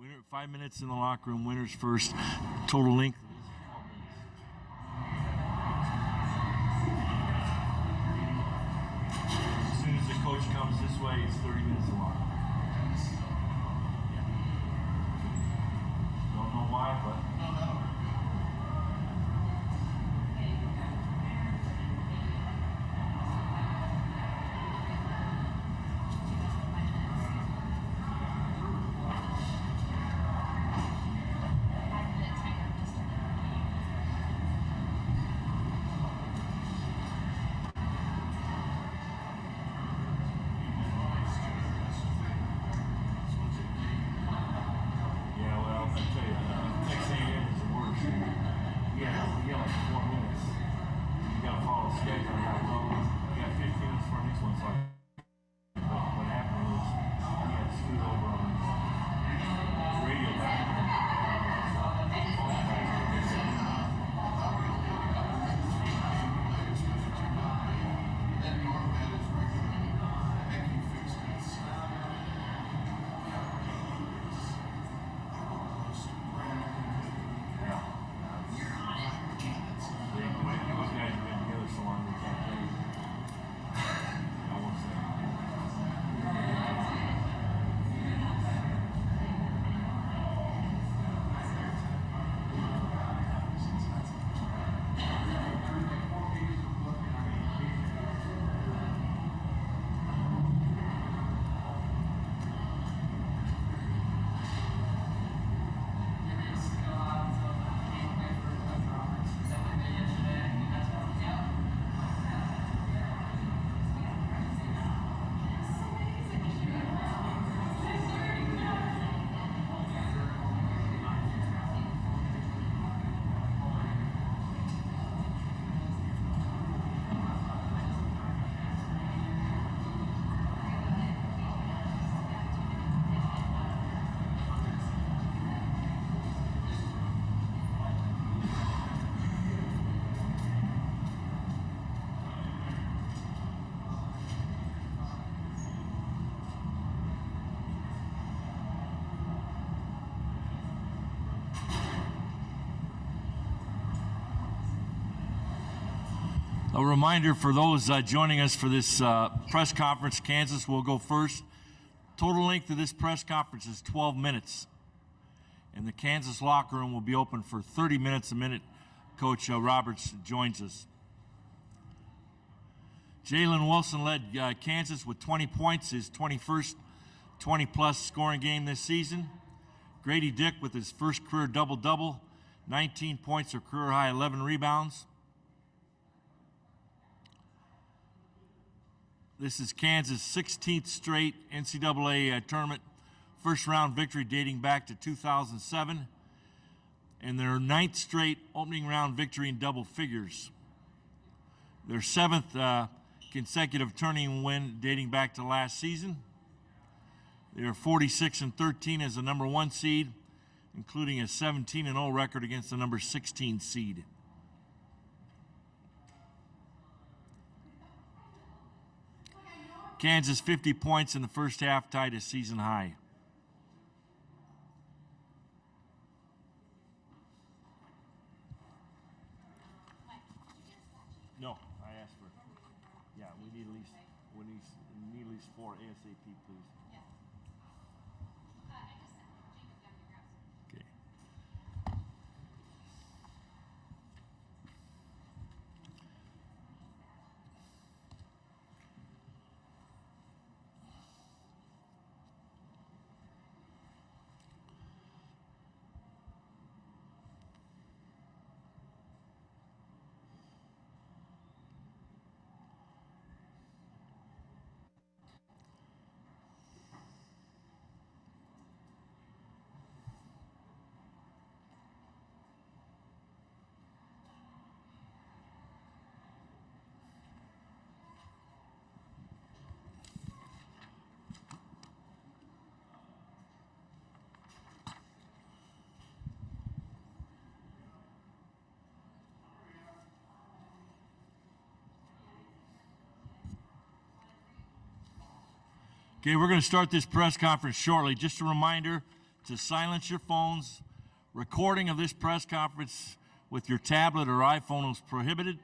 Winner, five minutes in the locker room. Winners first. Total length. As soon as the coach comes this way, it's 30 minutes in locker room. A reminder for those uh, joining us for this uh, press conference, Kansas will go first. Total length of this press conference is 12 minutes. And the Kansas locker room will be open for 30 minutes a minute. Coach uh, Roberts joins us. Jalen Wilson led uh, Kansas with 20 points, his 21st 20 plus scoring game this season. Grady Dick with his first career double double, 19 points or career high 11 rebounds. This is Kansas' 16th straight NCAA uh, tournament first round victory dating back to 2007, and their ninth straight opening round victory in double figures. Their seventh uh, consecutive turning win dating back to last season. They are 46 and 13 as the number one seed, including a 17 and 0 record against the number 16 seed. Kansas 50 points in the first half, tied a season high. No, I asked for. Yeah, we need at least we need, we need at least four ASAP, please. Okay. Okay, we're going to start this press conference shortly. Just a reminder to silence your phones. Recording of this press conference with your tablet or iPhone is prohibited.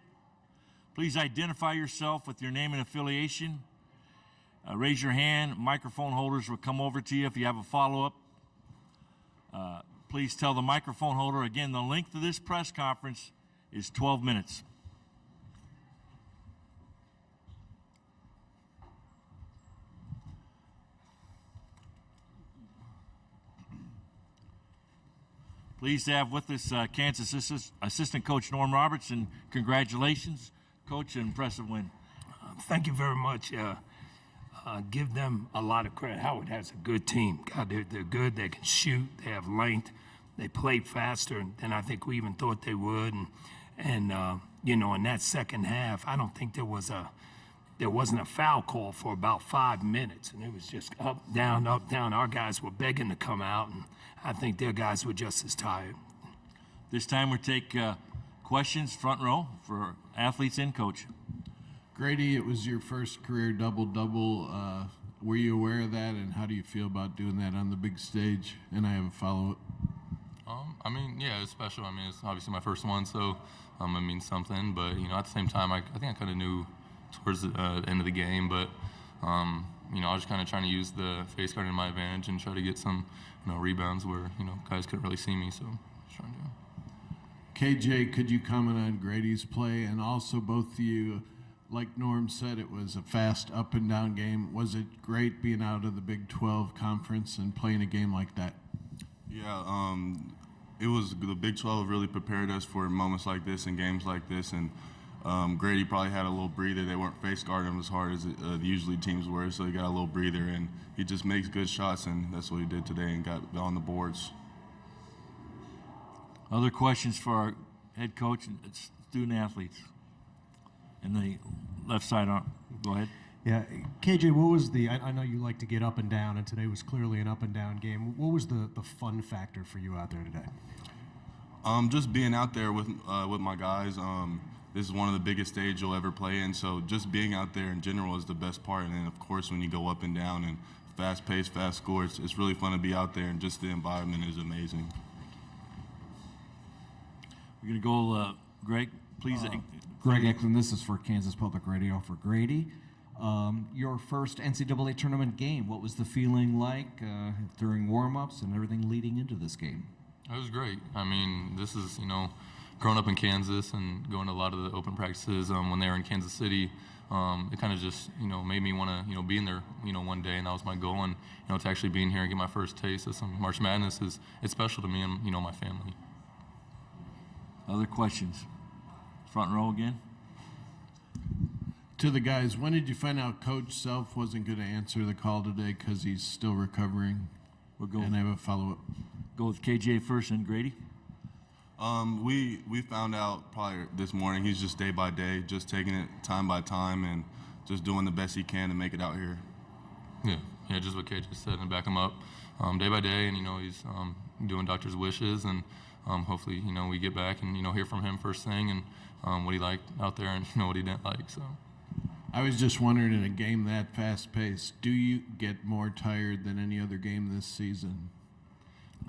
Please identify yourself with your name and affiliation. Uh, raise your hand. Microphone holders will come over to you if you have a follow up. Uh, please tell the microphone holder again the length of this press conference is 12 minutes. Pleased to have with us uh, Kansas assist- assistant coach Norm Roberts, and congratulations, coach, an impressive win. Thank you very much. Uh, uh, give them a lot of credit. Howard has a good team. God, they're, they're good. They can shoot. They have length. They played faster than I think we even thought they would. And, and uh, you know, in that second half, I don't think there was a there wasn't a foul call for about five minutes, and it was just up, down, up, down. Our guys were begging to come out, and I think their guys were just as tired. This time we take uh, questions front row for athletes and coach. Grady, it was your first career double double. Uh, were you aware of that, and how do you feel about doing that on the big stage? And I have a follow up. Um, I mean, yeah, it's special. I mean, it's obviously my first one, so um, it means something. But you know, at the same time, I, I think I kind of knew towards the uh, end of the game, but um, you know, I was just kind of trying to use the face guard in my advantage and try to get some, you know, rebounds where you know guys couldn't really see me. So, just trying to. KJ, could you comment on Grady's play? And also, both of you, like Norm said, it was a fast up and down game. Was it great being out of the Big 12 conference and playing a game like that? Yeah, um, it was the Big 12 really prepared us for moments like this and games like this. And um, Grady probably had a little breather. They weren't face guarding him as hard as uh, usually teams were, so he got a little breather. And he just makes good shots, and that's what he did today and got on the boards. Other questions for our head coach and student athletes? And the left side arm. Go ahead. Yeah, KJ, what was the? I, I know you like to get up and down, and today was clearly an up and down game. What was the the fun factor for you out there today? Um, just being out there with uh, with my guys. Um, this is one of the biggest stages you'll ever play in. So just being out there in general is the best part. And then of course when you go up and down and fast pace, fast scores, it's really fun to be out there and just the environment is amazing. We're going to go, uh, Greg, please. uh, Greg Echlin, this is for Kansas Public Radio for Grady. Um, your first NCAA tournament game, what was the feeling like uh, during warm-ups and everything leading into this game? It was great. I mean, this is, you know, growing up in Kansas and going to a lot of the open practices um, when they were in Kansas City, um, it kind of just, you know, made me want to, you know, be in there, you know, one day. And that was my goal. And, you know, to actually be in here and get my first taste of some March Madness is, it's special to me and, you know, my family. Other questions? Front row again? To the guys, when did you find out Coach Self wasn't going to answer the call today because he's still recovering? We'll go, And I have a follow-up. go with KJ first and Grady. Um, we we found out probably this morning. He's just day by day, just taking it time by time, and just doing the best he can to make it out here. Yeah, yeah, just what Kate just said, and back him up um, day by day, and you know he's um, doing doctor's wishes, and um, hopefully you know we get back and you know hear from him first thing, and um, what he liked out there, and you know what he didn't like. So I was just wondering, in a game that fast-paced, do you get more tired than any other game this season?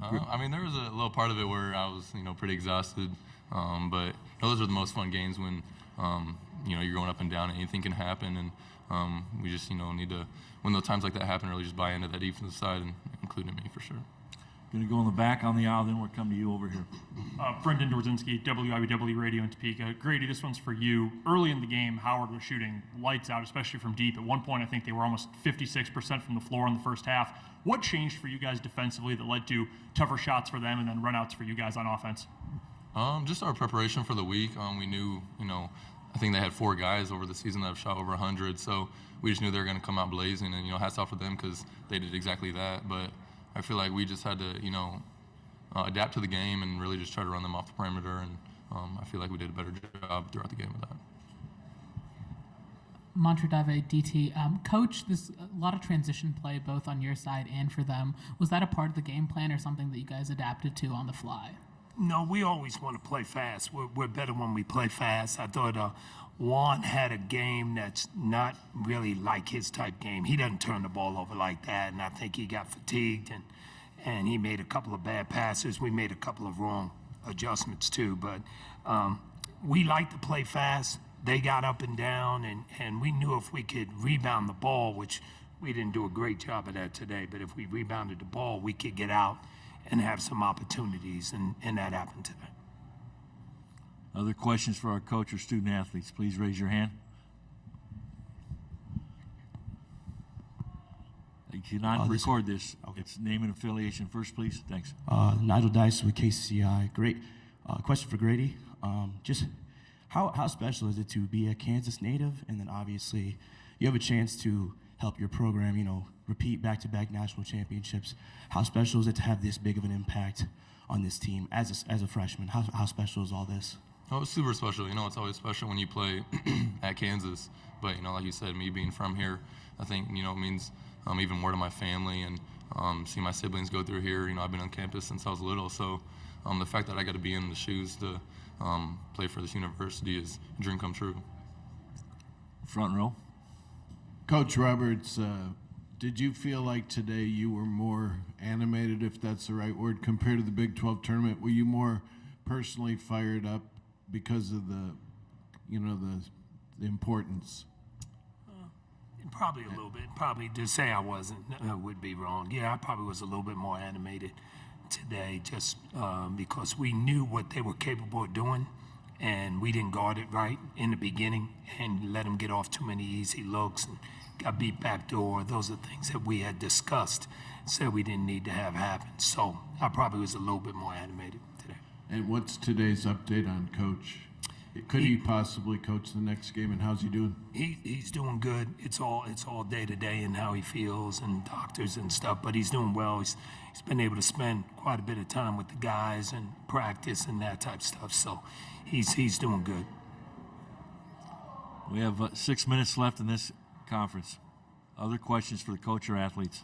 Uh, I mean, there was a little part of it where I was you know pretty exhausted, um, but those are the most fun games when um, you know you're going up and down, and anything can happen, and um, we just you know need to when those times like that happen, really just buy into that defensive side, and including me for sure. Going to go in the back on the aisle, then we'll come to you over here. Uh, Brendan Dorzinski, WIBW Radio in Topeka. Grady, this one's for you. Early in the game, Howard was shooting lights out, especially from deep. At one point, I think they were almost 56% from the floor in the first half. What changed for you guys defensively that led to tougher shots for them and then runouts for you guys on offense? Um, just our preparation for the week. Um, we knew, you know, I think they had four guys over the season that have shot over 100, so we just knew they were going to come out blazing, and you know, hats off to them because they did exactly that. But I feel like we just had to, you know, uh, adapt to the game and really just try to run them off the perimeter, and um, I feel like we did a better job throughout the game with that. Montredave DT. Um, Coach, this a lot of transition play both on your side and for them. Was that a part of the game plan or something that you guys adapted to on the fly? No, we always want to play fast. We're, we're better when we play fast. I thought uh, Juan had a game that's not really like his type game. He doesn't turn the ball over like that, and I think he got fatigued and and he made a couple of bad passes. We made a couple of wrong adjustments too, but um, we like to play fast. They got up and down, and, and we knew if we could rebound the ball, which we didn't do a great job of that today, but if we rebounded the ball, we could get out and have some opportunities, and, and that happened today. Other questions for our coach or student athletes? Please raise your hand. You cannot Uh, this- record this. It's name and affiliation first, please. Thanks. Uh, Nigel Dice with KCI. Great. Uh, question for Grady. Um, just how, how special is it to be a Kansas native? And then obviously, you have a chance to help your program, you know, repeat back to back national championships. How special is it to have this big of an impact on this team as a, as a freshman? How, how special is all this? Oh, it's super special. You know, it's always special when you play at Kansas. But you know, like you said, me being from here, I think you know it means um, even more to my family and um, see my siblings go through here. You know, I've been on campus since I was little, so um, the fact that I got to be in the shoes to um, play for this university is a dream come true. Front row. Coach Roberts, uh, did you feel like today you were more animated, if that's the right word, compared to the Big 12 tournament? Were you more personally fired up because of the, you know, the, the importance? Probably a little bit. Probably to say I wasn't uh, would be wrong. Yeah, I probably was a little bit more animated today, just um, because we knew what they were capable of doing, and we didn't guard it right in the beginning, and let them get off too many easy looks and got beat back door. Those are things that we had discussed, said we didn't need to have happen. So I probably was a little bit more animated. And what's today's update on Coach? Could he possibly coach the next game, and how's he doing? He, he's doing good. It's all it's all day to day and how he feels and doctors and stuff. But he's doing well. He's he's been able to spend quite a bit of time with the guys and practice and that type of stuff. So he's he's doing good. We have uh, six minutes left in this conference. Other questions for the coach or athletes?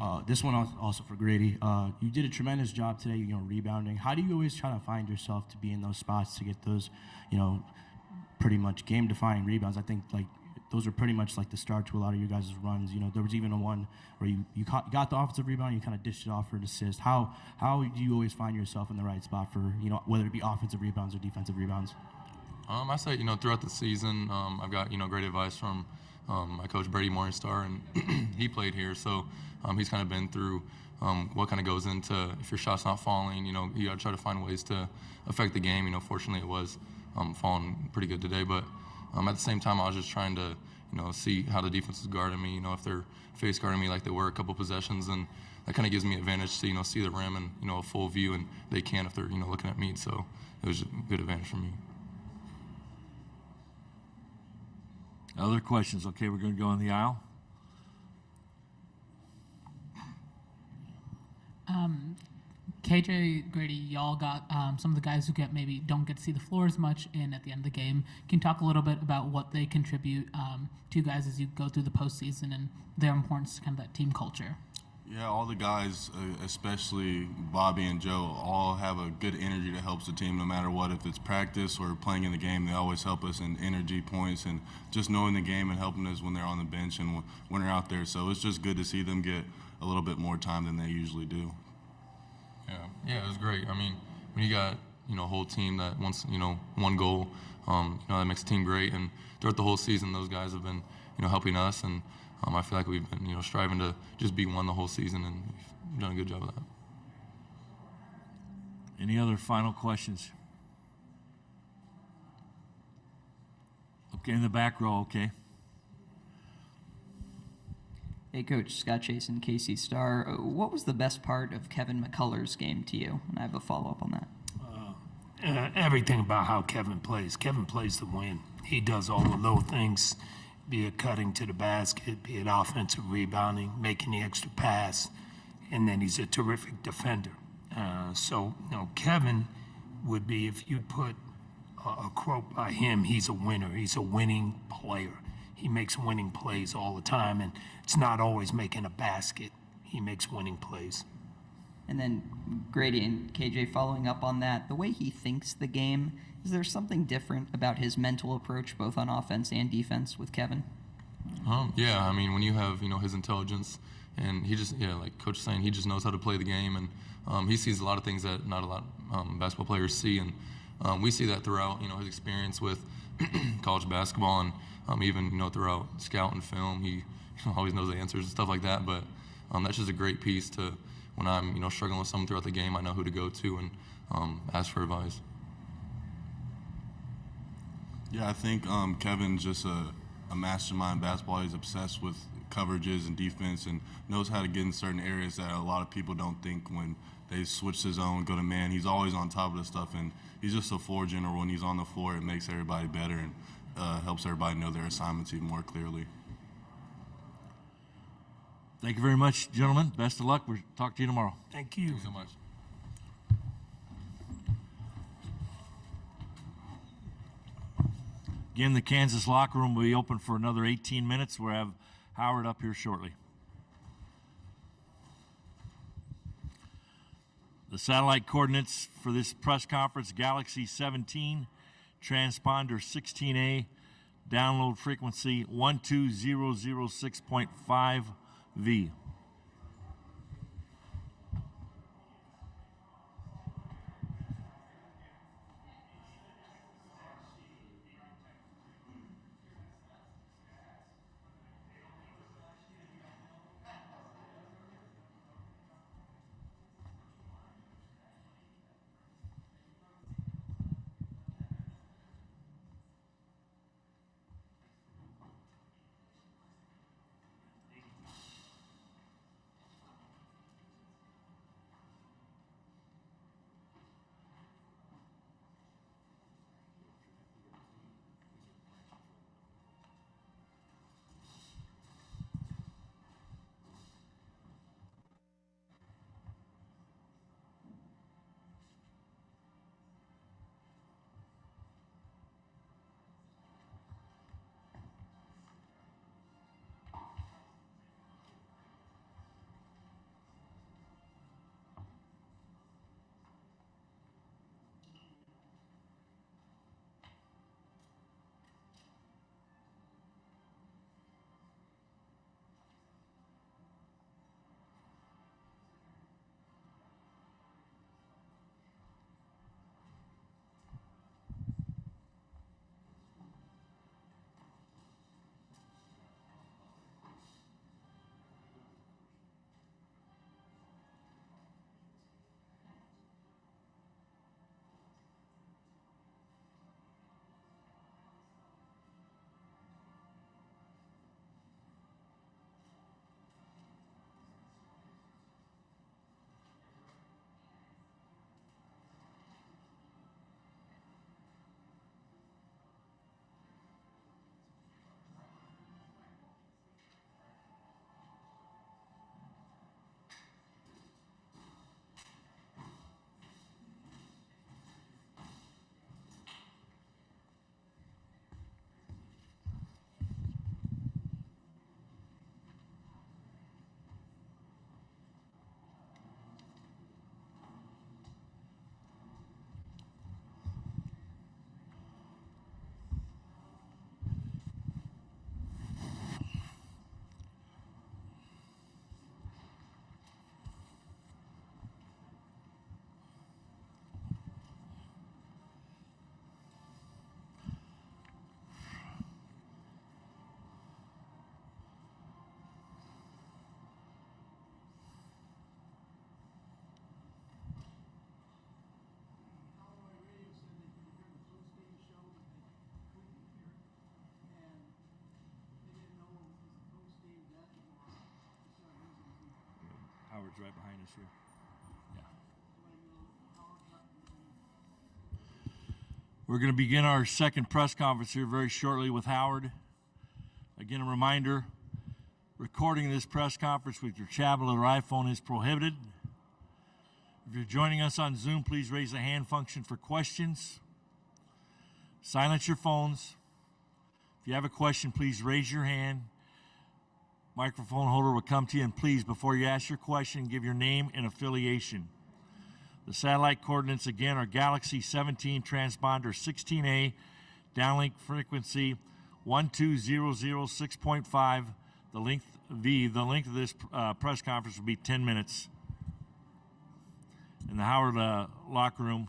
Uh, this one also for Gradey. Uh, you did a tremendous job today, you know, rebounding. How do you always try to find yourself to be in those spots to get those, you know, pretty much game-defining rebounds? I think like those are pretty much like the start to a lot of your guys' runs. You know, there was even a one where you, you caught, got the offensive rebound, you kind of dished it off for an assist. How how do you always find yourself in the right spot for you know whether it be offensive rebounds or defensive rebounds? Um, I say, you know, throughout the season, um, I've got, you know, great advice from um, my coach, Brady Morningstar, and he played here. So um, he's kind of been through um, what kind of goes into if your shot's not falling, you know, you got to try to find ways to affect the game. You know, fortunately it was um, falling pretty good today. But um, at the same time, I was just trying to, you know, see how the defense is guarding me. You know, if they're face guarding me like they were a couple possessions, and that kind of gives me advantage to, you know, see the rim and, you know, a full view, and they can if they're, you know, looking at me. So it was a good advantage for me. Other questions? Okay, we're going to go in the aisle. KJ Gradey, y'all got um, some of the guys who get maybe don't get to see the floor as much in at the end of the game. Can you talk a little bit about what they contribute um, to you guys as you go through the postseason and their importance to kind of that team culture? Yeah, all the guys, uh, especially Bobby and Joe, all have a good energy that helps the team no matter what. If it's practice or playing in the game, they always help us in energy points and just knowing the game and helping us when they're on the bench and when they're out there. So it's just good to see them get a little bit more time than they usually do. Yeah, yeah, it was great. I mean, when you got you know a whole team that wants you know one goal, um, you know that makes the team great. And throughout the whole season, those guys have been you know helping us, and um, I feel like we've been you know striving to just be one the whole season, and we've done a good job of that. Any other final questions? Okay, in the back row, okay. Hey, Coach Scott Chase and Casey Starr. What was the best part of Kevin McCullar's game to you? And I have a follow up on that. uh, everything about how Kevin plays. Kevin plays to win. He does all the little things, be it cutting to the basket, be it offensive rebounding, making the extra pass, and then he's a terrific defender. Uh, so, you know, Kevin would be if you put a, a quote by him, he's a winner. He's a winning player. He makes winning plays all the time, and it's not always making a basket. He makes winning plays. And then Gradey and KJ following up on that, the way he thinks the game, is there something different about his mental approach, both on offense and defense, with Kevin? Um, yeah, I mean, when you have you know his intelligence, and he just yeah, like Coach saying, he just knows how to play the game, and um, he sees a lot of things that not a lot um, basketball players see, and um, we see that throughout you know his experience with college basketball, and um, even you know throughout scout and film, he always knows the answers and stuff like that. But um, that's just a great piece to when I'm you know struggling with something throughout the game, I know who to go to and ask for advice. Yeah, I think um, Kevin's just a, a mastermind basketball. He's obsessed with coverages and defense and knows how to get in certain areas that a lot of people don't think when they switch to zone, go to man. He's always on top of the stuff, and he's just a floor general. When he's on the floor, it makes everybody better and uh, helps everybody know their assignments even more clearly. Thank you very much, gentlemen. Best of luck. We'll talk to you tomorrow. Thank you. Thank you so much. Again, the Kansas locker room will be open for another 18 minutes. We'll have Howard up here shortly. The satellite coordinates for this press conference Galaxy 17, transponder 16A, download frequency 12006.5V. Right behind us here. Yeah. We're going to begin our second press conference here very shortly with Howard. Again, a reminder recording this press conference with your tablet or iPhone is prohibited. If you're joining us on Zoom, please raise the hand function for questions. Silence your phones. If you have a question, please raise your hand. Microphone holder will come to you, and please, before you ask your question, give your name and affiliation. The satellite coordinates again are Galaxy 17 transponder 16A, downlink frequency 12006.5. The length V, the length of this uh, press conference will be 10 minutes. And the Howard uh, locker room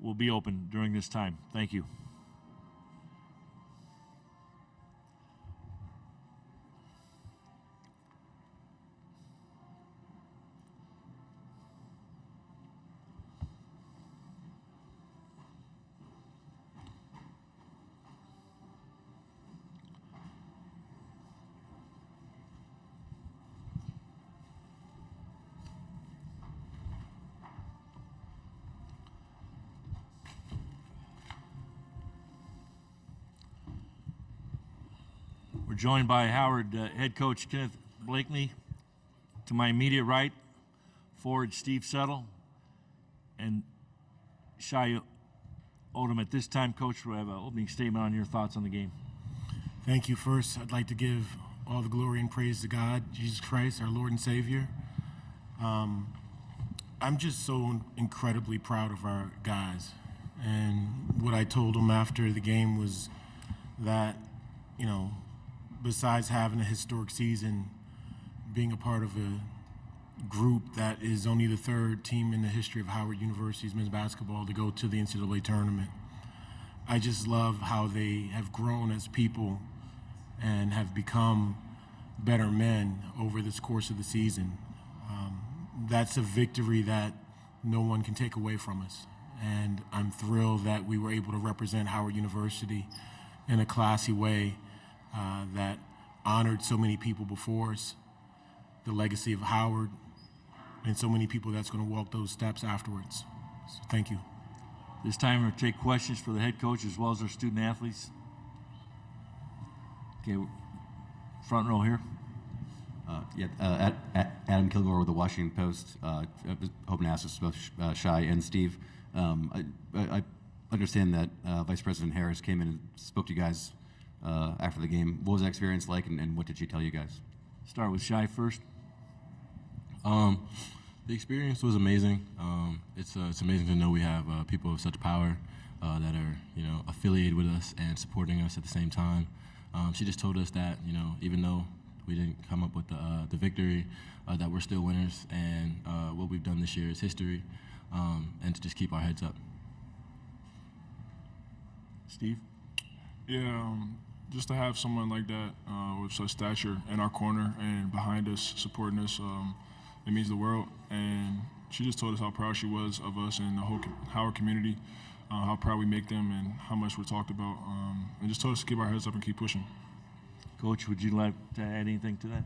will be open during this time. Thank you. Joined by Howard uh, head coach Kenneth Blakeney. To my immediate right, forward Steve Settle and Shy Odom. At this time, coach, we have an opening statement on your thoughts on the game. Thank you. First, I'd like to give all the glory and praise to God, Jesus Christ, our Lord and Savior. Um, I'm just so incredibly proud of our guys. And what I told them after the game was that, you know, besides having a historic season, being a part of a group that is only the third team in the history of Howard University's men's basketball to go to the NCAA tournament. I just love how they have grown as people and have become better men over this course of the season. Um, that's a victory that no one can take away from us. And I'm thrilled that we were able to represent Howard University in a classy way uh, that honored so many people before us, the legacy of Howard, and so many people that's going to walk those steps afterwards. So thank you. This time, we'll take questions for the head coach as well as our student athletes. Okay, front row here. Uh, yeah, uh, Ad- Ad- Adam Kilgore with the Washington Post. Uh, I was hoping to ask this both uh, Shy and Steve. Um, I, I, I understand that uh, Vice President Harris came in and spoke to you guys uh, after the game. What was that experience like, and, and what did she tell you guys? Start with Shy first. Um, the experience was amazing. Um, it's uh, it's amazing to know we have uh, people of such power uh, that are you know affiliated with us and supporting us at the same time. Um, she just told us that you know even though we didn't come up with the uh, the victory, uh, that we're still winners, and uh, what we've done this year is history, um, and to just keep our heads up. Steve. Yeah, um, just to have someone like that uh, with such stature in our corner and behind us, supporting us, um, it means the world. And she just told us how proud she was of us and the whole Howard community, uh, how proud we make them, and how much we're talked about. Um, and just told us to keep our heads up and keep pushing. Coach, would you like to add anything to that?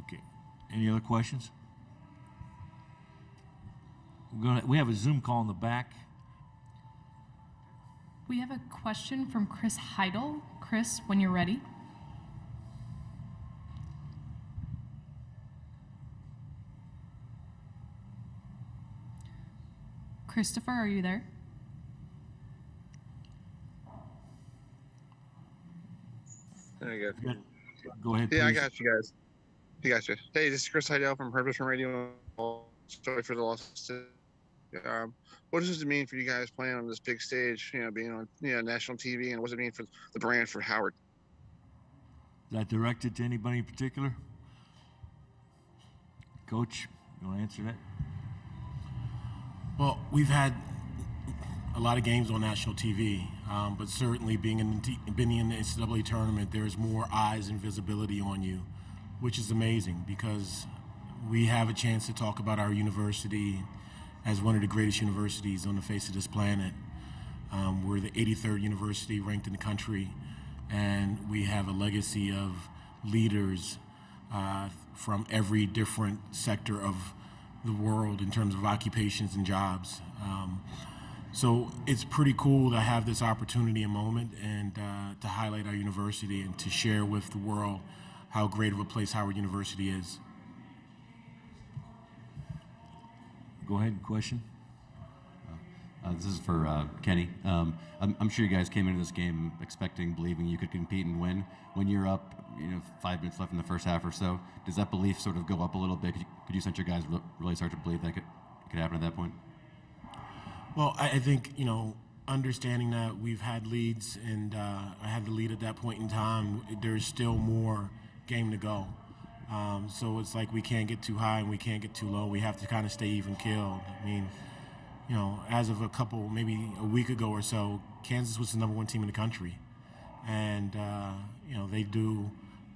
Okay. Any other questions? We're gonna, we have a Zoom call in the back. We have a question from Chris Heidel. Chris, when you're ready. Christopher, are you there? There you go. Go ahead. Yeah, I got you guys. You got you. Hey, this is Chris Heidel from Herbert from Radio. Sorry for the loss. Um, what does this mean for you guys playing on this big stage? You know, being on you know national TV, and what does it mean for the brand for Howard? Is that directed to anybody in particular? Coach, you want to answer that? Well, we've had a lot of games on national TV, um, but certainly being in, the T- being in the NCAA tournament, there's more eyes and visibility on you, which is amazing because we have a chance to talk about our university as one of the greatest universities on the face of this planet. Um, we're the 83rd university ranked in the country, and we have a legacy of leaders uh, from every different sector of the world in terms of occupations and jobs. Um, so it's pretty cool to have this opportunity and moment and uh, to highlight our university and to share with the world how great of a place Howard University is. Go ahead, question. Uh, this is for uh, Kenny. Um, I'm, I'm sure you guys came into this game expecting, believing you could compete and win. When you're up, you know, five minutes left in the first half or so, does that belief sort of go up a little bit? Could you, could you sense your guys really start to believe that could, could happen at that point? Well, I, I think you know, understanding that we've had leads, and uh, I had the lead at that point in time. There's still more game to go, um, so it's like we can't get too high and we can't get too low. We have to kind of stay even killed. I mean, you know, as of a couple, maybe a week ago or so, Kansas was the number one team in the country, and uh, you know they do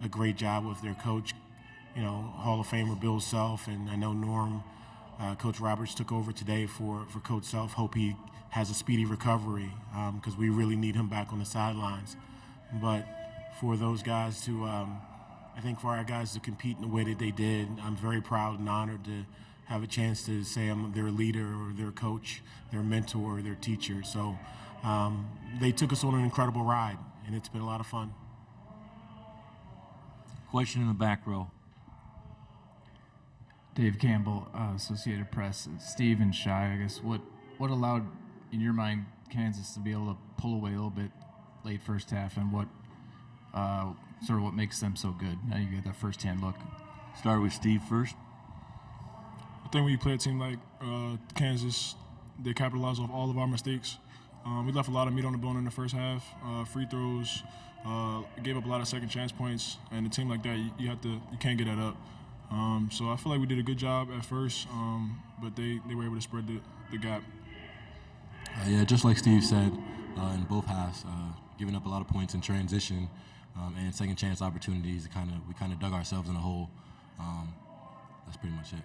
a great job with their coach, you know, Hall of Famer Bill Self, and I know Norm. Uh, Coach Roberts took over today for, for Coach Self. Hope he has a speedy recovery because um, we really need him back on the sidelines. But for those guys to, um, I think for our guys to compete in the way that they did, I'm very proud and honored to have a chance to say I'm their leader or their coach, their mentor, or their teacher. So um, they took us on an incredible ride, and it's been a lot of fun. Question in the back row. Dave Campbell, uh, Associated Press. Steve and Shy, I guess, what, what allowed, in your mind, Kansas to be able to pull away a little bit late first half, and what uh, sort of what makes them so good? Now you get that first hand look. Start with Steve first. I think when you play a team like uh, Kansas, they capitalize off all of our mistakes. Um, we left a lot of meat on the bone in the first half. Uh, free throws, uh, gave up a lot of second chance points, and a team like that, you, you have to, you can't get that up. Um, so I feel like we did a good job at first, um, but they, they were able to spread the, the gap. Uh, yeah, just like Steve said, uh, in both halves, uh, giving up a lot of points in transition um, and second chance opportunities. Kind of, we kind of dug ourselves in a hole. Um, that's pretty much it.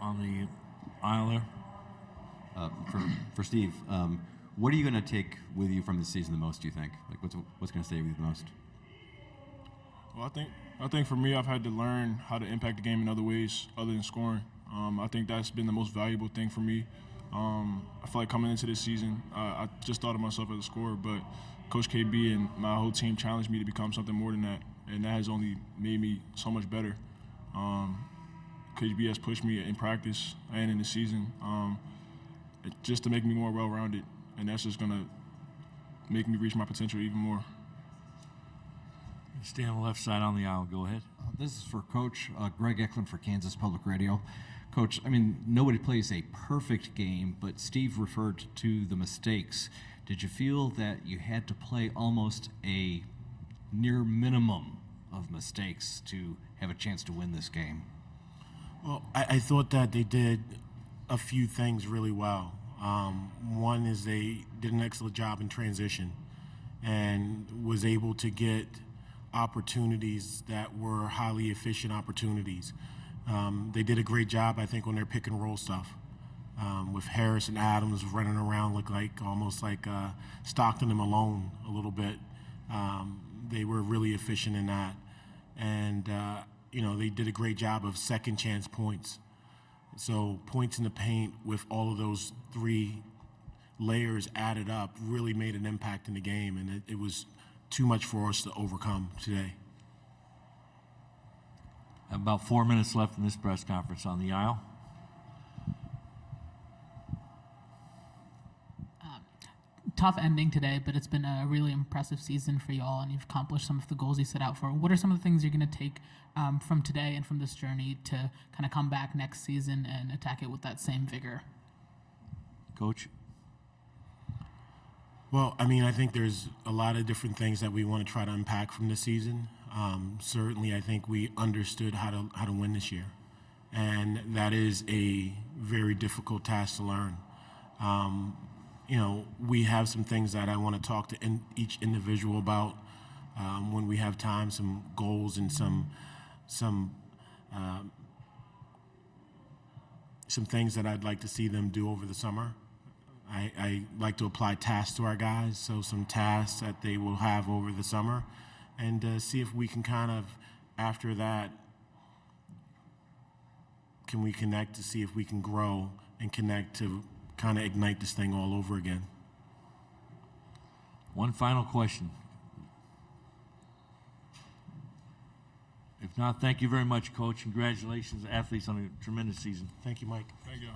on the aisle there. Uh, for, for Steve, um, what are you going to take with you from this season the most? Do you think? Like, what's what's going to stay with you the most? Well, I think I think for me, I've had to learn how to impact the game in other ways other than scoring. Um, I think that's been the most valuable thing for me. Um, I feel like coming into this season, uh, I just thought of myself as a scorer, but Coach KB and my whole team challenged me to become something more than that, and that has only made me so much better. Um, KB has pushed me in practice and in the season um, just to make me more well-rounded, and that's just gonna make me reach my potential even more. Stay on the left side on the aisle. Go ahead. Uh, this is for Coach uh, Greg Echlin for Kansas Public Radio. Coach, I mean, nobody plays a perfect game, but Steve referred to the mistakes. Did you feel that you had to play almost a near minimum of mistakes to have a chance to win this game? Well, I, I thought that they did a few things really well. Um, one is they did an excellent job in transition and was able to get opportunities that were highly efficient opportunities. Um, they did a great job, I think, on their pick and roll stuff. Um, with Harris and Adams running around, look like almost like uh, Stockton and Malone a little bit. Um, they were really efficient in that, and uh, you know they did a great job of second chance points. So points in the paint with all of those three layers added up really made an impact in the game, and it, it was too much for us to overcome today. About four minutes left in this press conference on the aisle. Tough ending today, but it's been a really impressive season for y'all, and you've accomplished some of the goals you set out for. What are some of the things you're going to take um, from today and from this journey to kind of come back next season and attack it with that same vigor? Coach? Well, I mean, I think there's a lot of different things that we want to try to unpack from this season. Um, certainly, I think we understood how to how to win this year, and that is a very difficult task to learn. Um, you know, we have some things that I want to talk to in, each individual about um, when we have time, some goals and some some um, some things that I'd like to see them do over the summer. I, I, like to apply tasks to our guys, so some tasks that they will have over the summer, and uh, see if we can kind of, after that, can we connect to see if we can grow and connect to kind of ignite this thing all over again. One final question. If not, thank you very much, Coach. Congratulations, athletes, on a tremendous season. Thank you, Mike. Thank you.